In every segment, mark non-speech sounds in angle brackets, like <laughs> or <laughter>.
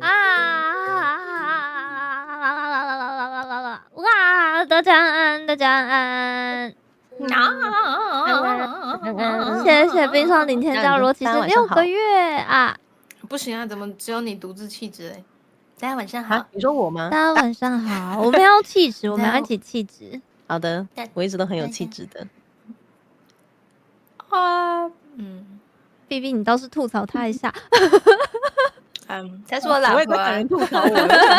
啊！哇！大家安，大家安。谢谢冰霜顶天加入，其实六个月啊。不行啊，怎么只有你独自气质嘞？大家晚上好，你说我吗？大家晚上好，我们要气质，我们要一起气质。好的，我一直都很有气质的。啊，嗯，B B，你倒是吐槽他一下。<laughs> 嗯，他是我老婆。吐槽我，没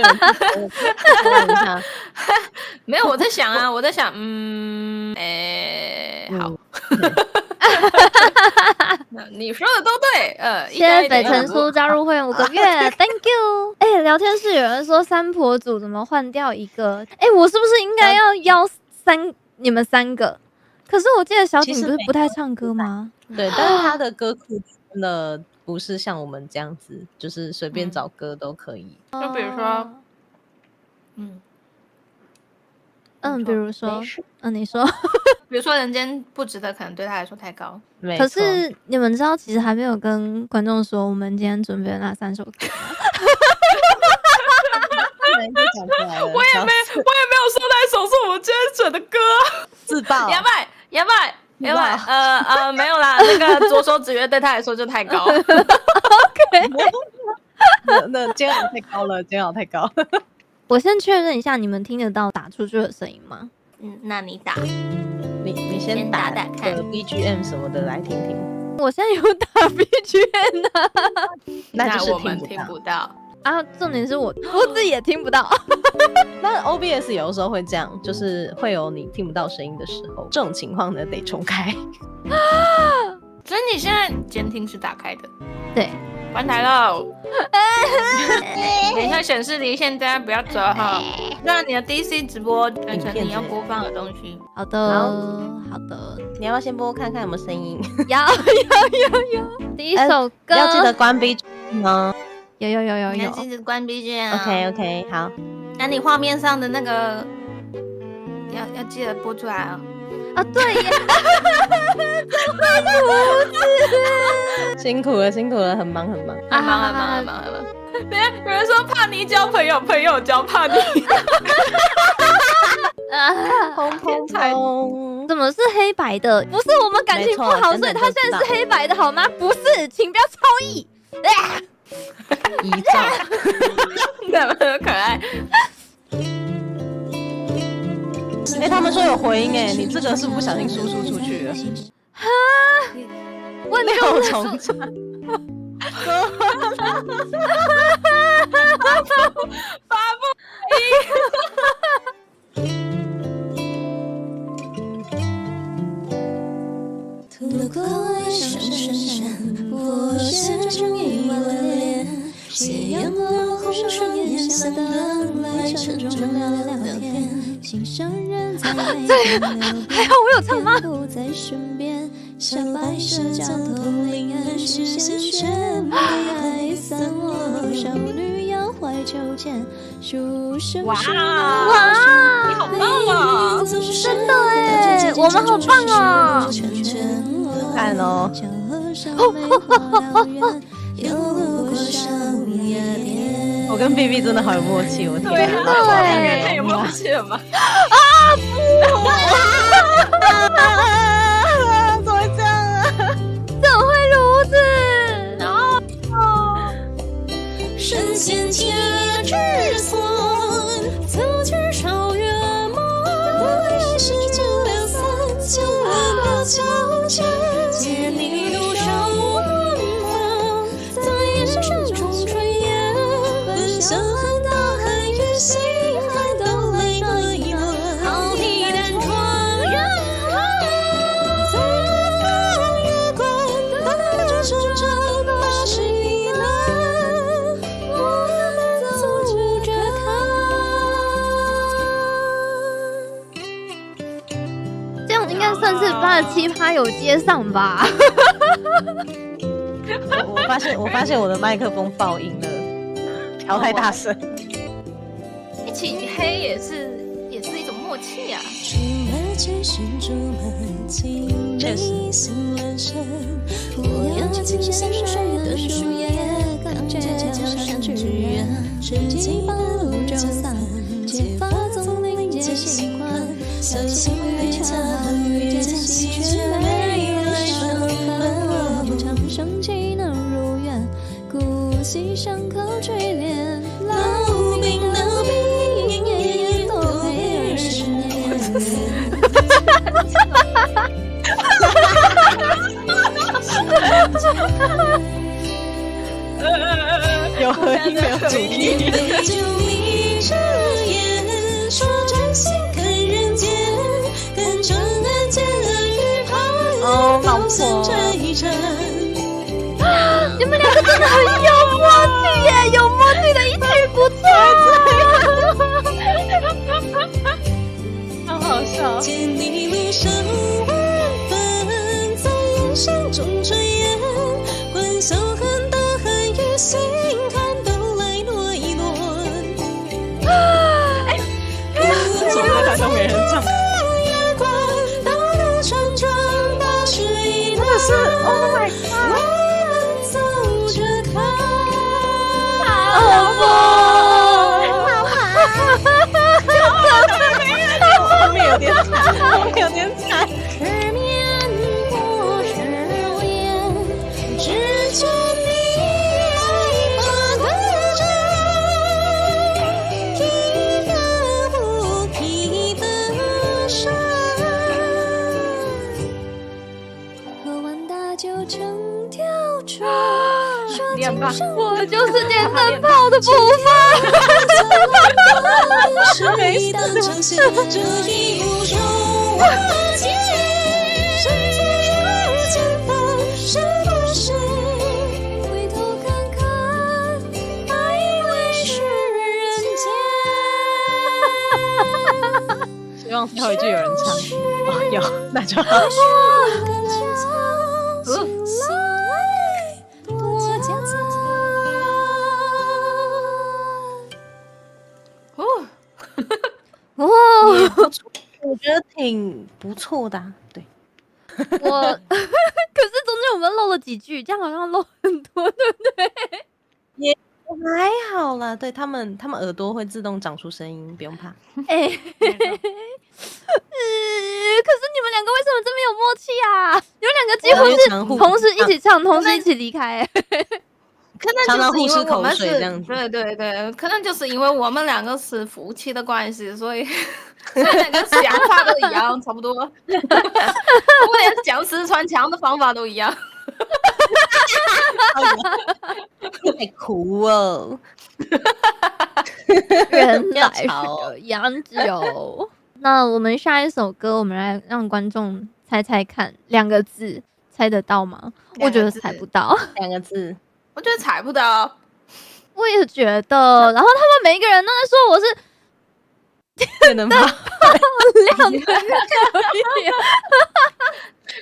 有吐槽我。<laughs> 没有，我在想啊，我在想，嗯，哎，好。<laughs> 你说的都对，呃，谢谢北辰叔加入会员五个月，Thank you。哎，聊天室有人说三婆组怎么换掉一个？哎，我是不是应该要邀三你们三个？可是我记得小景不是不太唱歌吗？对，但是他的歌库真的不是像我们这样子，就是随便找歌都可以。就比如说，嗯嗯，比如说，嗯，你说，<laughs> 比如说人间不值得，可能对他来说太高。可是你们知道，其实还没有跟观众说我们今天准备了那三首歌。<laughs> 我也没，我也没有说那首是我们今天准的歌。自爆，两百。要不然，要不然，呃呃，没有啦，<laughs> 那个左手指月对他来说就太高。<laughs> OK，那那煎熬太高了，煎熬太高。我先确认一下，你们听得到打出去的声音吗？嗯，那你打，你你先打打看 BGM 什么的来听听。我现在有打 BGM 的，那我们听不到。啊，重点是我 <laughs> 我自己也听不到。<laughs> 那 OBS 有的时候会这样，就是会有你听不到声音的时候，这种情况呢得重开。<laughs> 所以你现在监听是打开的？对，关台喽。等一下显示离线，大家不要走哈。让你的 DC 直播变成你要播放的东西。好的，好的。你要不要先播看看有没有声音？有有有有。第一首歌要记得关 BGM 哦。有有有有有，记得关 BGM。OK OK，好。那你画面上的那个要要记得播出来哦。啊，<laughs> 对呀，辛苦了辛苦了，很忙很忙，很忙很忙很忙很忙。等下，有人说怕你交朋友，朋友交怕你。<laughs> 啊，砰砰砰！怎么是黑白的？不是我们感情不好，所以他现在是黑白的好吗？不是，请不要超意。<laughs> <laughs> 遗照，<laughs> 那么可爱。哎，他们说有回音哎，<laughs> 你这个是不小心输出出去了。哈，问没有重唱。发我写成一万恋，斜阳落红来晨钟聊聊天。心上人在对，还好我有唱吗？不在身边，像白蛇临安。少女摇怀秋千，书生哇哇，你好棒啊！真的哎，我们好棒啊！看哦。我跟 B B 真的好有默契，我天，对，太有默契吗？啊！怎么会这样啊？怎么会如此？神仙铁之锁，走进少月梦，爱是九两三，九万八九千，借你。有接上吧？我,我发现，我发现我的麦克风爆音了，调太大声。一起黑也是，也是一种默契呀、啊。我要的树叶，总，有合音没有主题？杯酒一支烟，说真心看人间，跟着人间的雨旁，哦老婆。你们两个真的很有默契耶，有默契的一起不错。<laughs> 好好笑。千里路上万分，在眼神中面 <laughs> 有点惨，后面有点惨。十面不是无言，只求你来把个针，披个不披的衫。喝完大酒成条船，说你很棒今生我就是电灯泡的部分。是你当成线，这一路有我肩。身在二前方，是不是？回头看看，还以为是人间。希望最后一句有人唱。哦，有，那就好。哦，我觉得挺不错的、啊，对。<laughs> 我可是中间我们漏了几句，这样好像漏很多，对不对？也还好啦，对他们，他们耳朵会自动长出声音，不用怕。<laughs> 哎、嗯，可是你们两个为什么这么有默契啊？你们两个几乎是同时一起唱，同时一起离开、哎可能就是因为互吃口我们是对对对，可能就是因为我们两个是夫妻的关系，所以 <laughs> 所以两个想法都一样，差不多。我连讲四川腔的方法都一样。太苦哦。原来是要吵这样子哦。那我们下一首歌，我们来让观众猜猜看，两个字猜得到吗？我觉得猜不到，两个字，我觉得踩不到，我也觉得。然后他们每一个人都在说我是电灯泡。亮的月亮，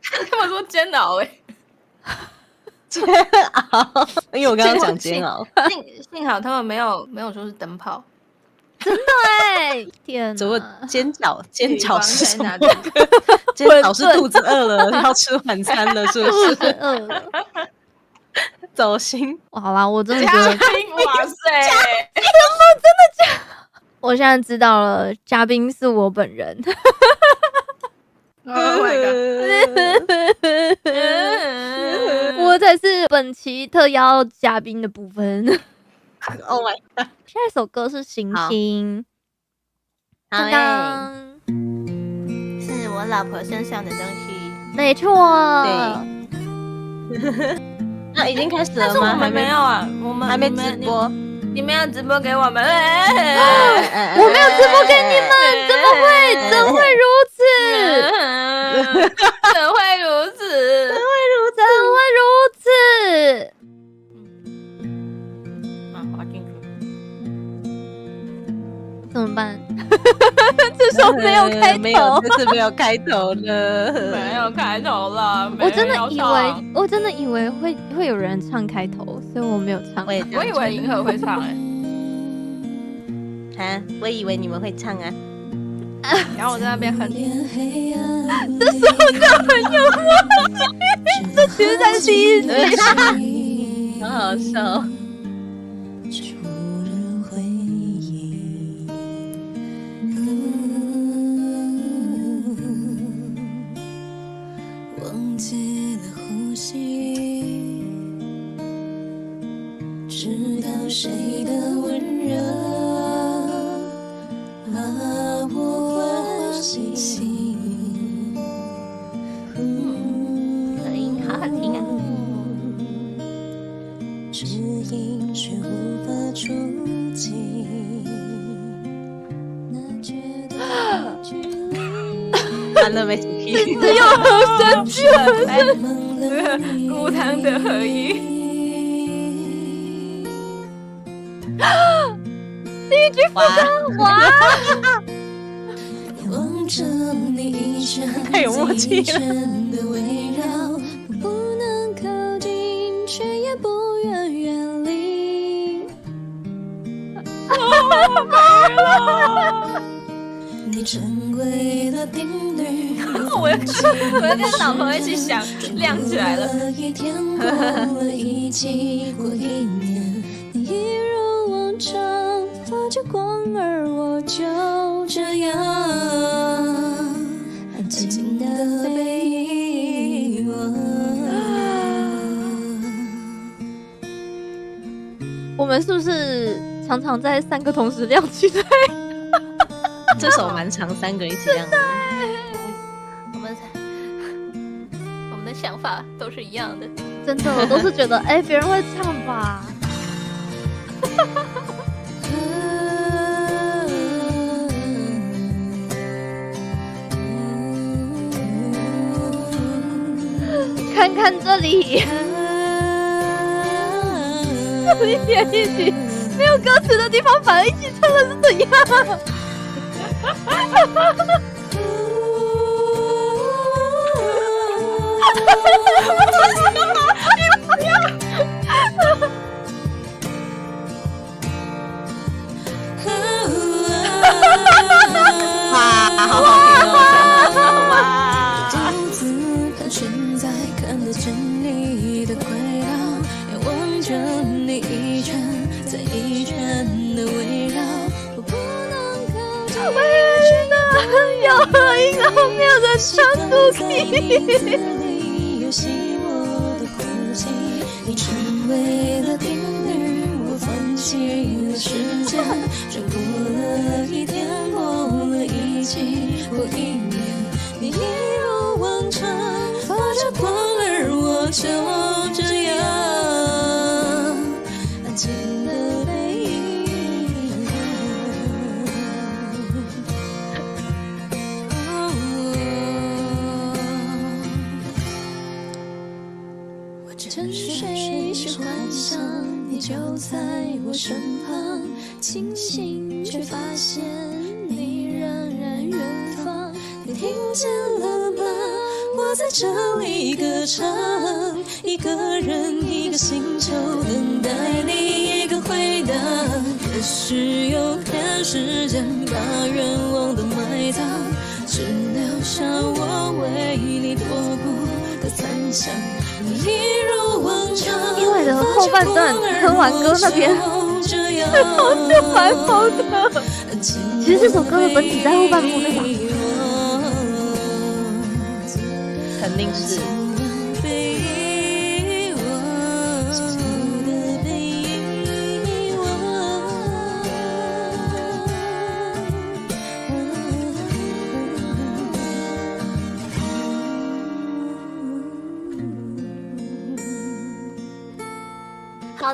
<laughs> 他们说煎熬哎，<laughs> 煎熬，因为我刚刚讲煎熬，幸幸好他们没有没有说是灯泡，<laughs> 对，天只不过哪！煎饺，煎饺是什么女方在？煎饺是肚子饿了要吃晚餐了，是不肚是？子饿了。走心，哇好啦，我真的觉嘉得，宾，哇塞！我现在知道了，嘉宾是我本人。<laughs> Oh my god！嗯我才是本期特邀嘉宾的部分。Oh my god！下一首歌是《星好星》，当好嘞，当，是我老婆身上的东西，没错。那已经开始了吗？还是我们没有啊，我们还没直播，你们要直播给我们？哎我没有直播给你们，怎么会？怎会如此？怎会如此？怎会如此？啊，滑进去。怎么办？<laughs> 这首没有开 <laughs> 没有，头。这次没有开头了，<laughs> 没有开头了，我真的以为，我真的以为会会有人唱开头，所以我没有唱我。也我以为银河会唱哎、啊，我以为你们会唱啊，然后我在那边哼，天黑暗，这时候就很有默契，这其实才是第一句。好好笑。谁的温柔，把我心心。声音好好听啊！只因却无法触及，那绝对的孤单的合音。哇，望着你一圈太有默契了一圈的围绕，不能靠近，却也不愿远离。你成为了定律，我要我要跟老婆一起想，亮起来了。<laughs> 着光，而我就这样安静的被遗忘。<gasps> 我们是不是常常在三个同时亮起来？<laughs> 这首蛮长，三个一起亮的。我们我们的想法都是一样的。真的，我都是觉得，哎、别人会唱吧？<laughs> 看看这里，这里也一起，没有歌词的地方反而一起唱的是怎样？<laughs> <laughs> <laughs> 哇，好好听后面的唱主题。里有寂寞的哭泣，你成为了定律，我放弃了时间，转过了一天，过了一季，过一年，你一如往常发着光，而我就沉睡时幻想你就在我身旁，清醒却发现你仍然远方。你听见了吗？我在这里歌唱，一个人一个星球，等待你一个回答。也许有天时间把愿望都埋葬，只留下我为你踱步的残响。因为的后半段哼完歌那边这样最后就蛮好的。其实这首歌的本体在后半部对吧？肯定是。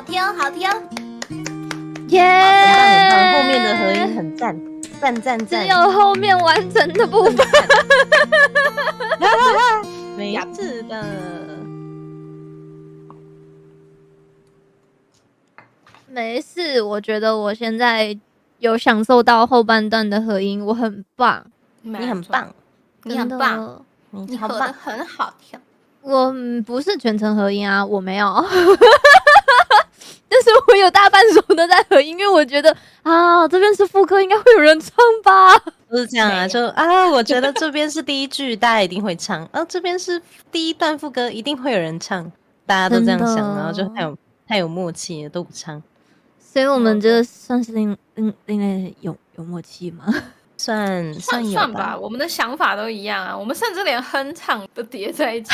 好听，好听。耶、很棒，后面的合音很赞，赞赞赞。只有后面完整的部分。<laughs> 没事的。没事，我觉得我现在有享受到后半段的合音，我很棒，你你很棒，，你很棒，你你合的超棒。很好听。我嗯不是全程合音啊，我没有，我有大半首都在合音，因为我觉得啊，这边是副歌，应该会有人唱吧。不是这样啊，就啊，我觉得这边是第一句，大家一定会唱；啊，这边是第一段副歌，一定会有人唱。大家都这样想，然后就太有太有默契了，都不唱，所以我们这算是另另另类有有默契吗？<laughs> 算算有算吧，我们的想法都一样啊，我们甚至连哼唱都叠在一起。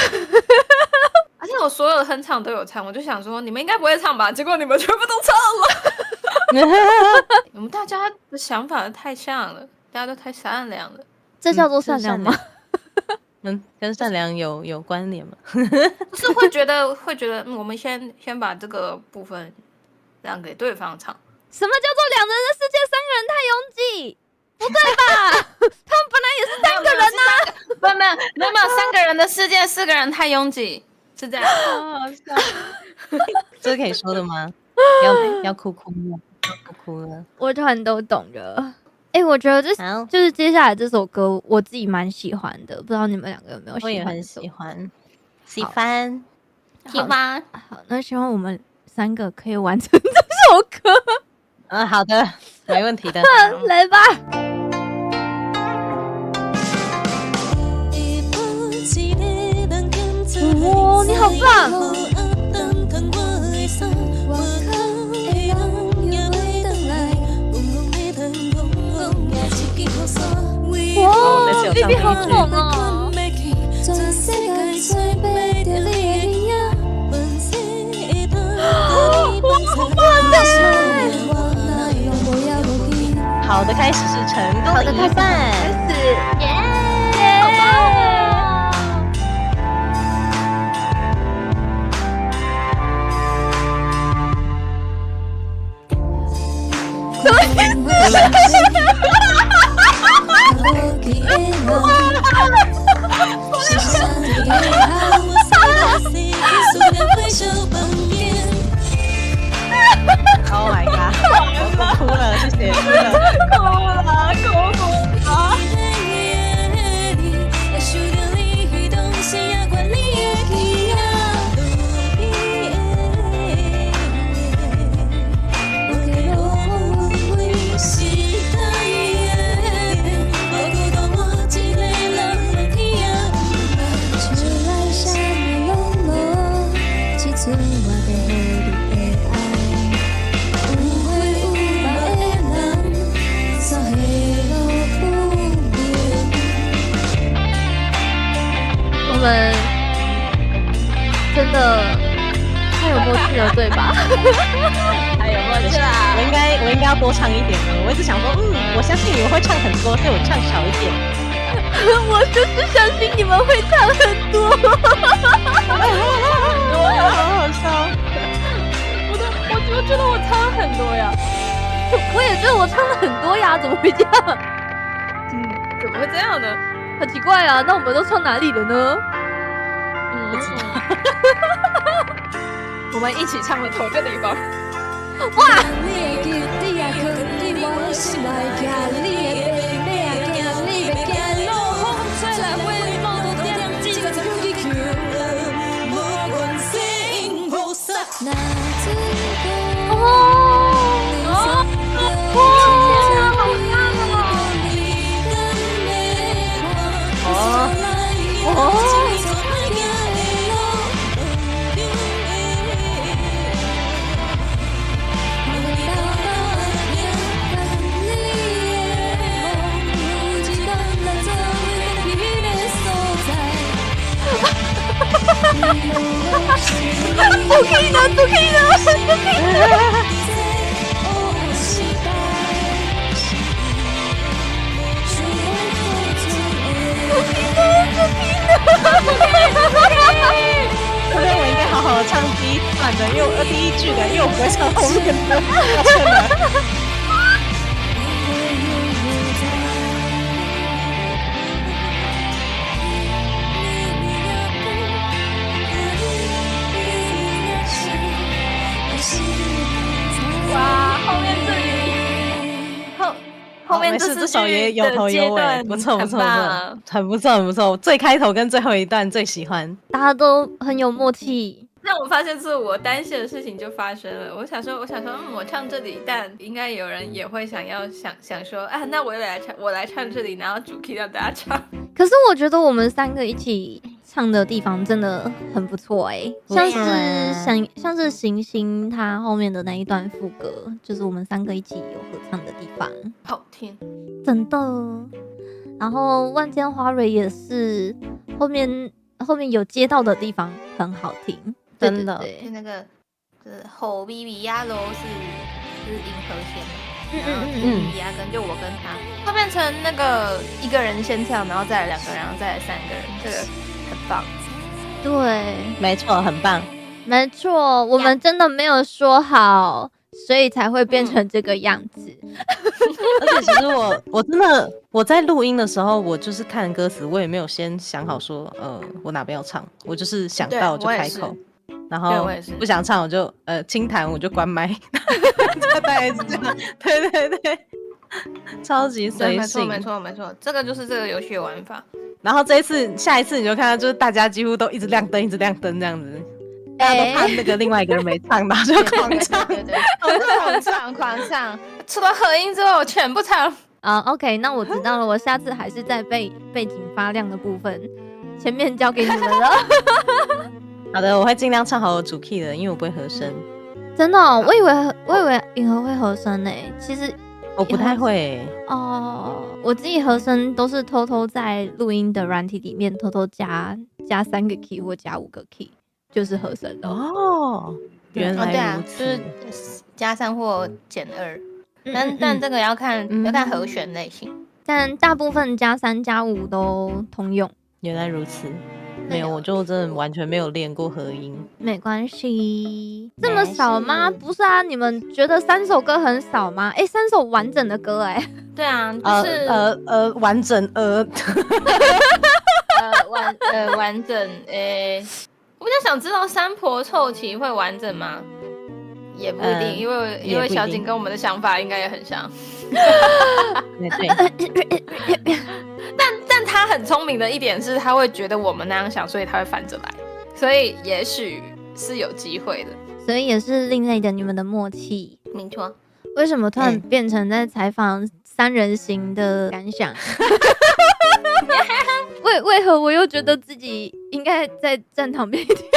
而且我所有的哼唱都有唱，我就想说你们应该不会唱吧？结果你们全部都唱了。<laughs> 我们大家的想法太像了，大家都太善良了。这叫做善良吗？<laughs> 嗯，跟善良有有关联吗？<laughs> 就是会觉得会觉得，嗯，我们先先把这个部分让给对方唱。什么叫做两人的世界三个人太拥挤？不对吧？他们本来也是三个人呐、没有没有没有没有三个人的世界，四个人太拥挤，是这样。<laughs> <laughs> 这是可以说的吗？<laughs> 要要哭哭了，要哭哭了。我突然都懂了。哎、我觉得这，就是接下来这首歌，我自己蛮喜欢的，不知道你们两个有没有喜欢？我也很喜。欢，喜欢。喜欢。好，那希望我们三个可以完成这首歌。嗯，好的，没问题的。来吧。，B B 好上猛哦！好的开始是成功的一半。是，耶！好棒哦！Oh Oh, 们真的太有默契了，对吧？<laughs> 太有默契了我应该我应该要多唱一点的。我一直想说，嗯，我相信你们会唱很多，所以我唱少一点。<laughs> 我就是相信你们会唱很多。<laughs> 好好笑。我的，我我觉得我唱了很多呀。我也觉得我唱了很多呀，怎么会这样？嗯怎么会这样呢？很奇怪啊，那我们都唱哪里了呢？嗯，<laughs> 我们一起唱了同一个地方。哇！第一段的，因为我第一句的，因为我不会唱后面的，后面这里后后面没事，这四这首有头有尾，不错不错，很不错很不错。最开头跟最后一段最喜欢。大家都很有默契。让我发现是我担心的事情就发生了。我想说，我想说，嗯，我唱这里，但应该有人也会想要想想说，啊，那我也来唱，我来唱这里，然后主 key 让大家唱。<laughs> 可是我觉得我们三个一起唱的地方真的很不错哎、像是像像是行星它后面的那一段副歌，就是我们三个一起有合唱的地方，好听，真的。然后万间花蕊也是后面后面有接到的地方很好听，对真的就那个就是吼比比亚喽是是银河线然后嗯嗯比比亚跟就我跟他他变成那个一个人先跳，然后再来两个人，然后再来三个人，这个很棒。对，没错，很棒。没错，我们真的没有说好，所以才会变嗯成这个样子。<laughs> 而且其实我我真的我在录音的时候，我就是看歌词，我也没有先想好说，呃，我哪边要唱，我就是想到就开口，然后我也是不想唱我就呃轻弹我就关麦，<laughs> 大概是这样。对 <laughs> 对对，<laughs> 超级随性没错，没错，没错，这个就是这个游戏的玩法。然后这一次下一次你就看到，就是大家几乎都一直亮灯，一直亮灯这样子，大家都怕那个另外一个人没唱，然后就狂唱。对对对，狂唱狂唱，除了合音之外，我全部唱。啊、o k 那我知道了，我下次还是在背背景发亮的部分，前面交给你们了。好的，我会尽量唱好我主 key 的，因为我不会和声，真的哦、我以为我以为银河会和声呢，其实我不太会。欸、哦，我自己和声都是偷偷在录音的软体里面偷偷加加三个 key 或加五个 key，就是和声的。哦，原哦，对来啊如，此。就是加三或减二，嗯但嗯嗯。但这个要看嗯。要看和弦类型。但大部分加三加五都通用，原来如此，没有，我就真的完全没有练过合音。没关系。这么少吗？不是啊，你们觉得三首歌很少吗？哎、三首完整的歌、哎，<laughs> 对啊，就呃是呃呃，完整呃，呃完呃完整诶，我比较想知道三婆凑齐会完整吗？也不一定，嗯因为因为小景跟我们的想法应该也很像，<laughs> <laughs> 但他很聪明的一点是，他会觉得我们那样想，所以他会反着来，所以也许是有机会的。所以也是另类的你们的默契。没错，为什么突然嗯变成在采访三人行的感想？<laughs> 为为何我又觉得自己应该在站旁边一点？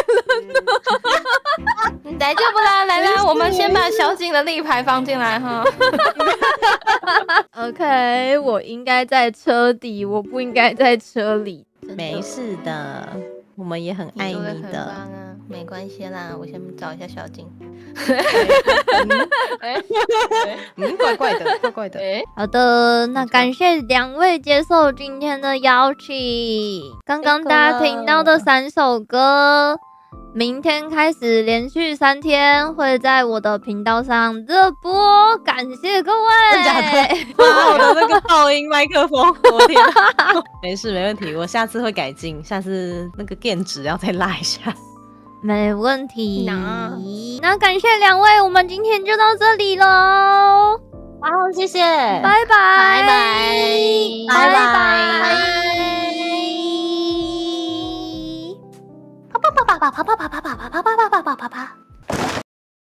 你 <laughs> 来就不啦，来啦，我们先把小景的立牌放进来哈。<laughs> OK，我应该在车底，我不应该在车里。没事的，我们也很爱你的。啊，没关系啦，我先找一下小景。嗯，<laughs> 怪怪的，怪怪的。哎，好的，那感谢两位接受今天的邀请。刚刚大家听到的三首歌，明天开始连续三天会在我的频道上热播，感谢各位。真假的？<laughs> 哇，我的那个噪音麦克风，我天哪！<laughs> 没事，没问题，我下次会改进，下次那个电值要再拉一下。没问题。那那感谢两位，我们今天就到这里喽，好，谢谢，拜拜，拜拜拜拜。爸爸爸爸爸爸爸爸爸爸爸爸爸爸